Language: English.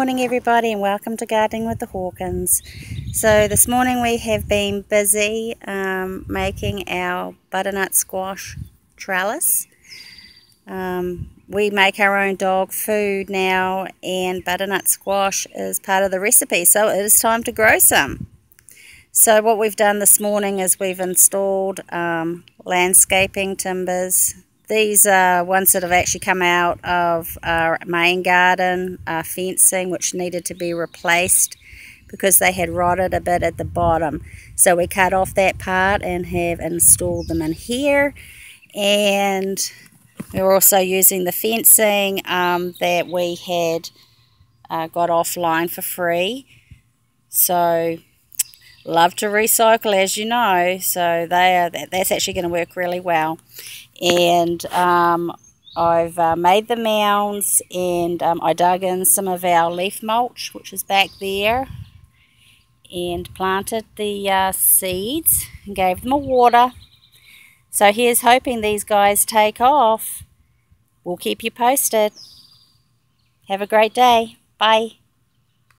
morning everybody and welcome to Gardening with the Hawkins. So this morning we have been busy um, making our butternut squash trellis. Um, we make our own dog food now and butternut squash is part of the recipe so it is time to grow some. So what we've done this morning is we've installed um, landscaping timbers these are ones that have actually come out of our main garden uh, fencing, which needed to be replaced because they had rotted a bit at the bottom. So we cut off that part and have installed them in here. And we're also using the fencing um, that we had uh, got offline for free. So love to recycle as you know so they are that's actually going to work really well. And um, I've uh, made the mounds and um, I dug in some of our leaf mulch which is back there and planted the uh, seeds and gave them a water. So here's hoping these guys take off. We'll keep you posted. Have a great day. Bye